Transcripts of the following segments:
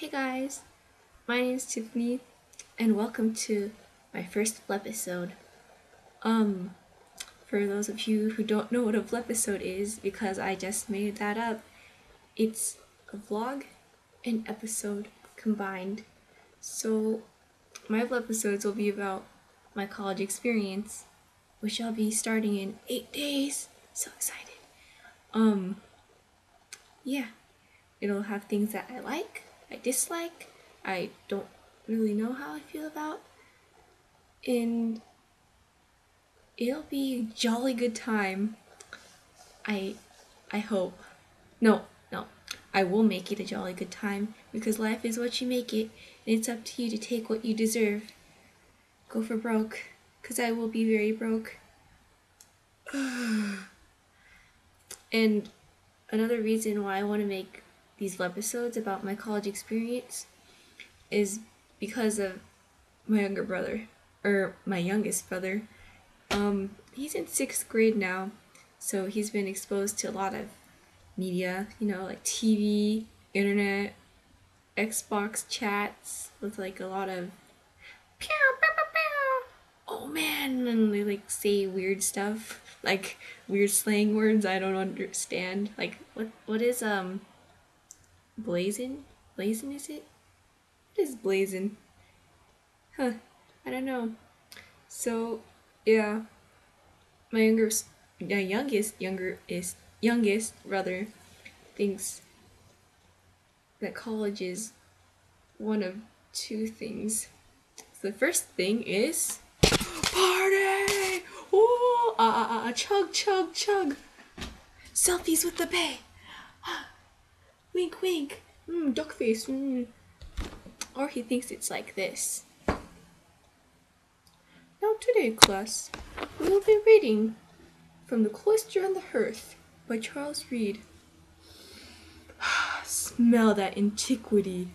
Hey guys, my name is Tiffany, and welcome to my first vlepisode. Um, for those of you who don't know what a vlepisode is, because I just made that up, it's a vlog and episode combined. So, my vlepisodes will be about my college experience, which I'll be starting in eight days. So excited. Um, yeah, it'll have things that I like, I dislike, I don't really know how I feel about, and it'll be a jolly good time. I, I hope. No, no, I will make it a jolly good time because life is what you make it, and it's up to you to take what you deserve. Go for broke, because I will be very broke. and another reason why I want to make these vlepisodes about my college experience is because of my younger brother, or my youngest brother. Um, he's in sixth grade now, so he's been exposed to a lot of media, you know, like TV, internet, Xbox chats with like a lot of pew, pew, pew, pew. oh man, and they like say weird stuff, like weird slang words I don't understand. Like what what is um blazing? Blazing is it? What is blazing? Huh, I don't know. So yeah, my younger, my youngest, younger is youngest rather, thinks that college is one of two things. So the first thing is party. Ooh, ah, ah, ah, chug, chug, chug. Selfies with the bay. Wink, wink. Mm, duck face. Mm. Or he thinks it's like this. Now today, class, we will be reading from The Cloister and the Hearth by Charles Reade. Smell that antiquity.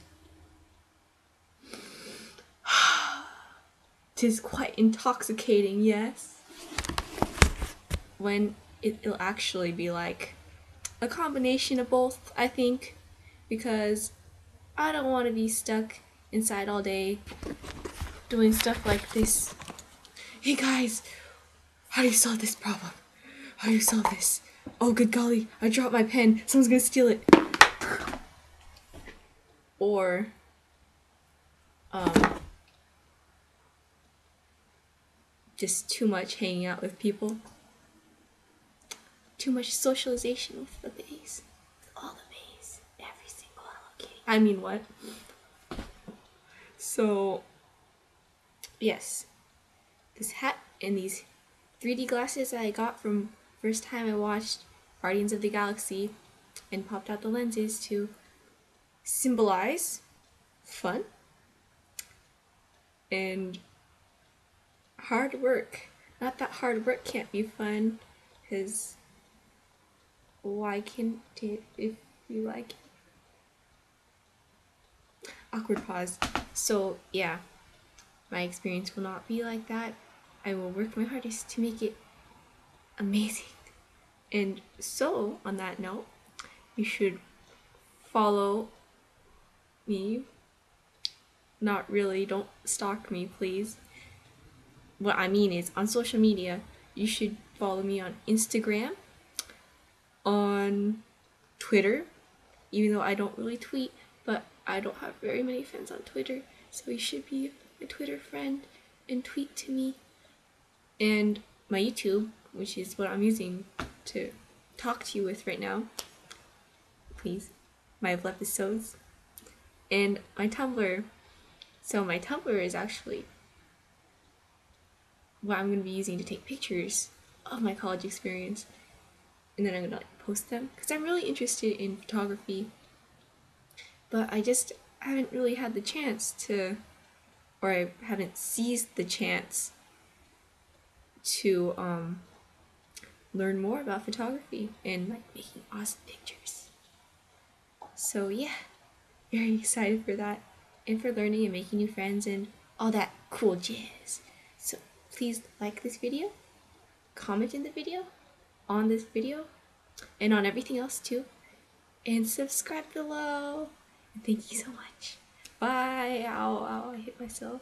Tis quite intoxicating, yes? When it, it'll actually be like a combination of both, I think, because I don't want to be stuck inside all day doing stuff like this. Hey guys, how do you solve this problem? How do you solve this? Oh, good golly, I dropped my pen. Someone's gonna steal it. Or, um, just too much hanging out with people. Too much socialization with the bays. All the bays. Every single Hello Kitty. I mean, what? So, yes. This hat and these 3D glasses that I got from first time I watched Guardians of the Galaxy and popped out the lenses to symbolize fun and hard work. Not that hard work can't be fun, because can't it if you like it? Awkward pause. So, yeah, my experience will not be like that. I will work my hardest to make it amazing. And so, on that note, you should follow me. Not really, don't stalk me, please. What I mean is, on social media, you should follow me on Instagram, on Twitter, even though I don't really tweet, but I don't have very many fans on Twitter, so you should be a Twitter friend and tweet to me. And my YouTube, which is what I'm using to talk to you with right now. Please, my vlepisodes. And my Tumblr. So my Tumblr is actually what I'm going to be using to take pictures of my college experience. And then I'm going to post them because I'm really interested in photography. But I just haven't really had the chance to or I haven't seized the chance to um learn more about photography and like making awesome pictures. So yeah, very excited for that and for learning and making new friends and all that cool jazz. So please like this video, comment in the video, on this video, and on everything else too. And subscribe below. Thank you so much. Bye. Ow, ow, I hit myself.